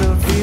of